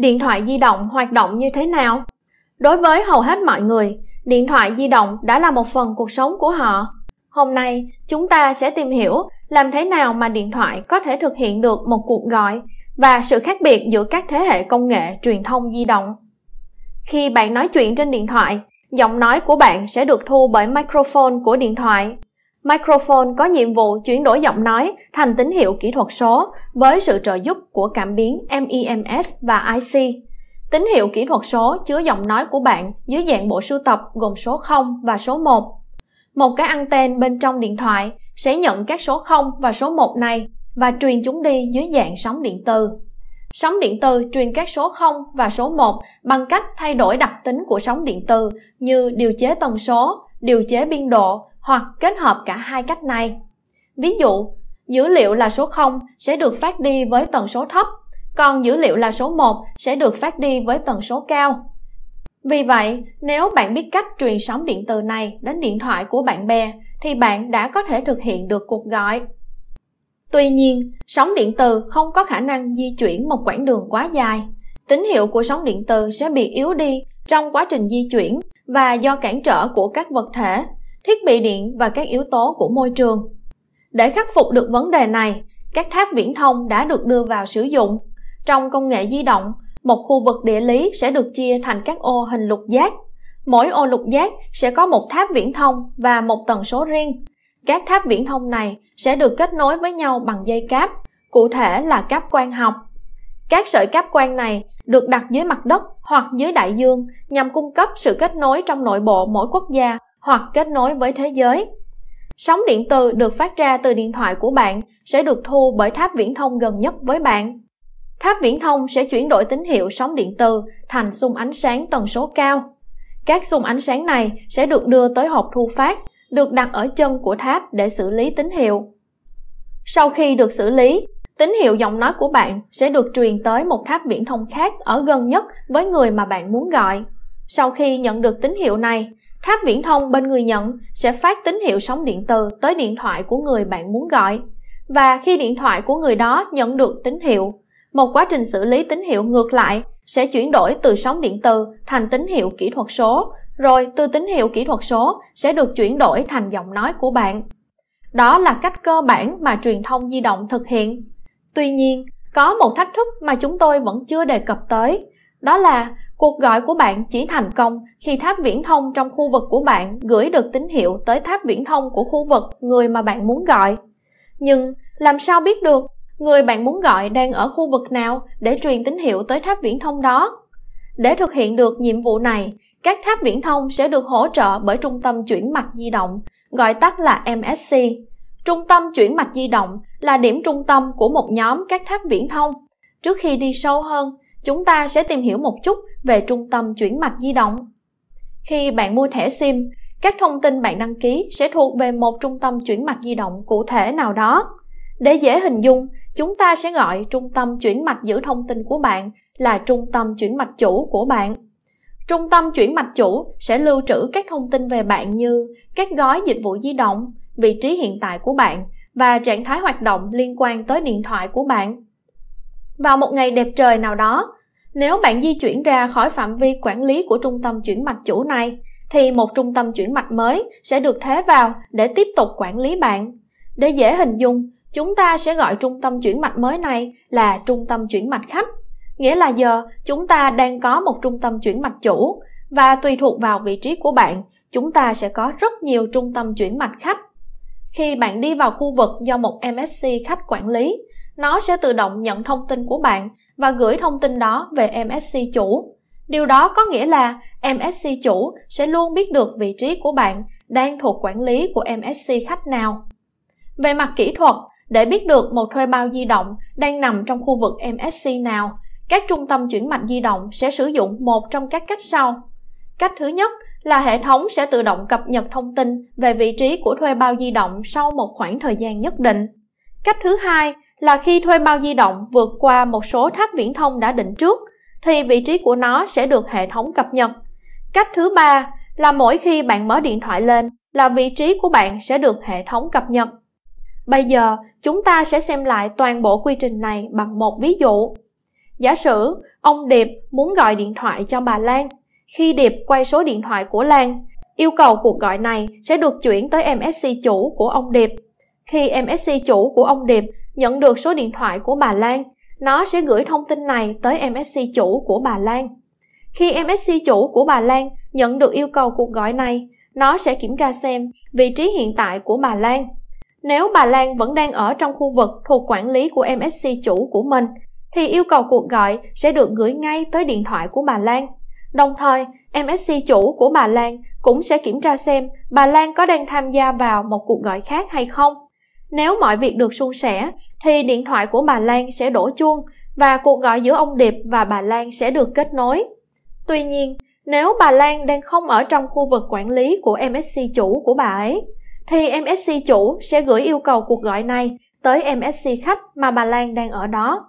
Điện thoại di động hoạt động như thế nào? Đối với hầu hết mọi người, điện thoại di động đã là một phần cuộc sống của họ. Hôm nay, chúng ta sẽ tìm hiểu làm thế nào mà điện thoại có thể thực hiện được một cuộc gọi và sự khác biệt giữa các thế hệ công nghệ truyền thông di động. Khi bạn nói chuyện trên điện thoại, giọng nói của bạn sẽ được thu bởi microphone của điện thoại. Microphone có nhiệm vụ chuyển đổi giọng nói thành tín hiệu kỹ thuật số với sự trợ giúp của cảm biến MEMS và IC. Tín hiệu kỹ thuật số chứa giọng nói của bạn dưới dạng bộ sưu tập gồm số 0 và số 1. Một cái anten bên trong điện thoại sẽ nhận các số 0 và số 1 này và truyền chúng đi dưới dạng sóng điện từ. Sóng điện từ truyền các số 0 và số 1 bằng cách thay đổi đặc tính của sóng điện từ như điều chế tần số, điều chế biên độ hoặc kết hợp cả hai cách này. Ví dụ, dữ liệu là số 0 sẽ được phát đi với tần số thấp, còn dữ liệu là số 1 sẽ được phát đi với tần số cao. Vì vậy, nếu bạn biết cách truyền sóng điện từ này đến điện thoại của bạn bè thì bạn đã có thể thực hiện được cuộc gọi. Tuy nhiên, sóng điện từ không có khả năng di chuyển một quãng đường quá dài. Tín hiệu của sóng điện từ sẽ bị yếu đi trong quá trình di chuyển và do cản trở của các vật thể thiết bị điện và các yếu tố của môi trường. Để khắc phục được vấn đề này, các tháp viễn thông đã được đưa vào sử dụng. Trong công nghệ di động, một khu vực địa lý sẽ được chia thành các ô hình lục giác. Mỗi ô lục giác sẽ có một tháp viễn thông và một tần số riêng. Các tháp viễn thông này sẽ được kết nối với nhau bằng dây cáp, cụ thể là cáp quang học. Các sợi cáp quang này được đặt dưới mặt đất hoặc dưới đại dương nhằm cung cấp sự kết nối trong nội bộ mỗi quốc gia hoặc kết nối với thế giới. Sóng điện từ được phát ra từ điện thoại của bạn sẽ được thu bởi tháp viễn thông gần nhất với bạn. Tháp viễn thông sẽ chuyển đổi tín hiệu sóng điện từ thành xung ánh sáng tần số cao. Các xung ánh sáng này sẽ được đưa tới hộp thu phát, được đặt ở chân của tháp để xử lý tín hiệu. Sau khi được xử lý, tín hiệu giọng nói của bạn sẽ được truyền tới một tháp viễn thông khác ở gần nhất với người mà bạn muốn gọi. Sau khi nhận được tín hiệu này, Tháp viễn thông bên người nhận sẽ phát tín hiệu sóng điện từ tới điện thoại của người bạn muốn gọi. Và khi điện thoại của người đó nhận được tín hiệu, một quá trình xử lý tín hiệu ngược lại sẽ chuyển đổi từ sóng điện từ thành tín hiệu kỹ thuật số, rồi từ tín hiệu kỹ thuật số sẽ được chuyển đổi thành giọng nói của bạn. Đó là cách cơ bản mà truyền thông di động thực hiện. Tuy nhiên, có một thách thức mà chúng tôi vẫn chưa đề cập tới, đó là Cuộc gọi của bạn chỉ thành công khi tháp viễn thông trong khu vực của bạn gửi được tín hiệu tới tháp viễn thông của khu vực người mà bạn muốn gọi. Nhưng làm sao biết được người bạn muốn gọi đang ở khu vực nào để truyền tín hiệu tới tháp viễn thông đó? Để thực hiện được nhiệm vụ này, các tháp viễn thông sẽ được hỗ trợ bởi trung tâm chuyển mạch di động, gọi tắt là MSC. Trung tâm chuyển mạch di động là điểm trung tâm của một nhóm các tháp viễn thông. Trước khi đi sâu hơn, chúng ta sẽ tìm hiểu một chút về trung tâm chuyển mạch di động. Khi bạn mua thẻ SIM, các thông tin bạn đăng ký sẽ thuộc về một trung tâm chuyển mạch di động cụ thể nào đó. Để dễ hình dung, chúng ta sẽ gọi trung tâm chuyển mạch giữ thông tin của bạn là trung tâm chuyển mạch chủ của bạn. Trung tâm chuyển mạch chủ sẽ lưu trữ các thông tin về bạn như các gói dịch vụ di động, vị trí hiện tại của bạn và trạng thái hoạt động liên quan tới điện thoại của bạn. Vào một ngày đẹp trời nào đó, nếu bạn di chuyển ra khỏi phạm vi quản lý của trung tâm chuyển mạch chủ này, thì một trung tâm chuyển mạch mới sẽ được thế vào để tiếp tục quản lý bạn. Để dễ hình dung, chúng ta sẽ gọi trung tâm chuyển mạch mới này là trung tâm chuyển mạch khách. Nghĩa là giờ chúng ta đang có một trung tâm chuyển mạch chủ và tùy thuộc vào vị trí của bạn, chúng ta sẽ có rất nhiều trung tâm chuyển mạch khách. Khi bạn đi vào khu vực do một MSC khách quản lý, nó sẽ tự động nhận thông tin của bạn và gửi thông tin đó về MSC chủ. Điều đó có nghĩa là MSC chủ sẽ luôn biết được vị trí của bạn đang thuộc quản lý của MSC khách nào. Về mặt kỹ thuật, để biết được một thuê bao di động đang nằm trong khu vực MSC nào, các trung tâm chuyển mạch di động sẽ sử dụng một trong các cách sau. Cách thứ nhất là hệ thống sẽ tự động cập nhật thông tin về vị trí của thuê bao di động sau một khoảng thời gian nhất định. Cách thứ hai là khi thuê bao di động vượt qua một số tháp viễn thông đã định trước thì vị trí của nó sẽ được hệ thống cập nhật. Cách thứ ba là mỗi khi bạn mở điện thoại lên là vị trí của bạn sẽ được hệ thống cập nhật. Bây giờ, chúng ta sẽ xem lại toàn bộ quy trình này bằng một ví dụ. Giả sử ông Điệp muốn gọi điện thoại cho bà Lan. Khi Điệp quay số điện thoại của Lan, yêu cầu cuộc gọi này sẽ được chuyển tới MSC chủ của ông Điệp. Khi MSC chủ của ông Điệp nhận được số điện thoại của bà Lan, nó sẽ gửi thông tin này tới MSC chủ của bà Lan. Khi MSC chủ của bà Lan nhận được yêu cầu cuộc gọi này, nó sẽ kiểm tra xem vị trí hiện tại của bà Lan. Nếu bà Lan vẫn đang ở trong khu vực thuộc quản lý của MSC chủ của mình, thì yêu cầu cuộc gọi sẽ được gửi ngay tới điện thoại của bà Lan. Đồng thời, MSC chủ của bà Lan cũng sẽ kiểm tra xem bà Lan có đang tham gia vào một cuộc gọi khác hay không. Nếu mọi việc được suôn sẻ, thì điện thoại của bà Lan sẽ đổ chuông và cuộc gọi giữa ông Điệp và bà Lan sẽ được kết nối. Tuy nhiên, nếu bà Lan đang không ở trong khu vực quản lý của MSC chủ của bà ấy, thì MSC chủ sẽ gửi yêu cầu cuộc gọi này tới MSC khách mà bà Lan đang ở đó.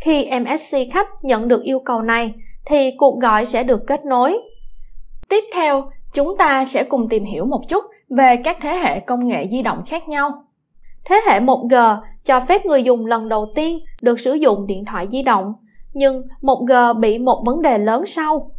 Khi MSC khách nhận được yêu cầu này, thì cuộc gọi sẽ được kết nối. Tiếp theo, chúng ta sẽ cùng tìm hiểu một chút về các thế hệ công nghệ di động khác nhau. Thế hệ 1G cho phép người dùng lần đầu tiên được sử dụng điện thoại di động, nhưng 1G bị một vấn đề lớn sau.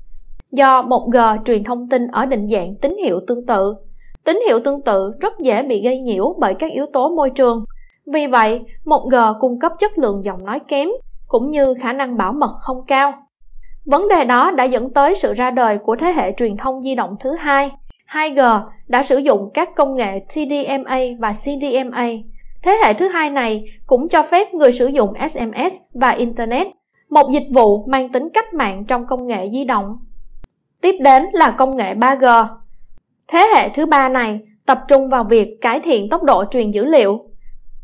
Do 1G truyền thông tin ở định dạng tín hiệu tương tự, tín hiệu tương tự rất dễ bị gây nhiễu bởi các yếu tố môi trường. Vì vậy, 1G cung cấp chất lượng giọng nói kém cũng như khả năng bảo mật không cao. Vấn đề đó đã dẫn tới sự ra đời của thế hệ truyền thông di động thứ hai, 2G đã sử dụng các công nghệ TDMA và CDMA. Thế hệ thứ hai này cũng cho phép người sử dụng SMS và Internet, một dịch vụ mang tính cách mạng trong công nghệ di động. Tiếp đến là công nghệ 3G. Thế hệ thứ ba này tập trung vào việc cải thiện tốc độ truyền dữ liệu.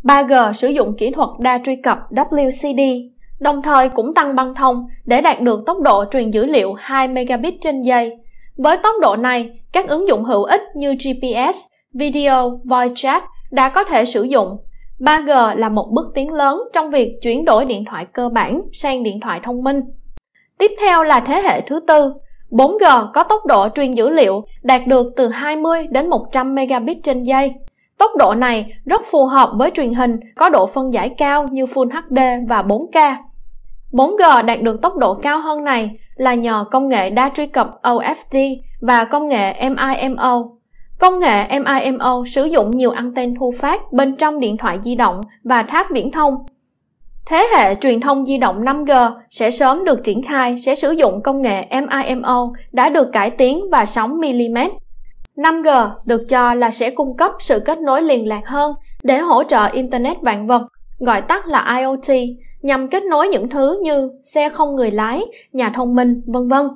3G sử dụng kỹ thuật đa truy cập WCD đồng thời cũng tăng băng thông để đạt được tốc độ truyền dữ liệu 2 megabit trên giây. Với tốc độ này, các ứng dụng hữu ích như GPS, video, voice chat đã có thể sử dụng. 3G là một bước tiến lớn trong việc chuyển đổi điện thoại cơ bản sang điện thoại thông minh. Tiếp theo là thế hệ thứ tư. 4G có tốc độ truyền dữ liệu đạt được từ 20 đến 100 megabit trên giây. Tốc độ này rất phù hợp với truyền hình có độ phân giải cao như Full HD và 4K. 4G đạt được tốc độ cao hơn này là nhờ công nghệ đa truy cập OFD và công nghệ MIMO. Công nghệ MIMO sử dụng nhiều anten thu phát bên trong điện thoại di động và tháp viễn thông. Thế hệ truyền thông di động 5G sẽ sớm được triển khai sẽ sử dụng công nghệ MIMO đã được cải tiến và sóng mm. 5G được cho là sẽ cung cấp sự kết nối liên lạc hơn để hỗ trợ Internet vạn vật, gọi tắt là IoT, nhằm kết nối những thứ như xe không người lái, nhà thông minh, vân vân.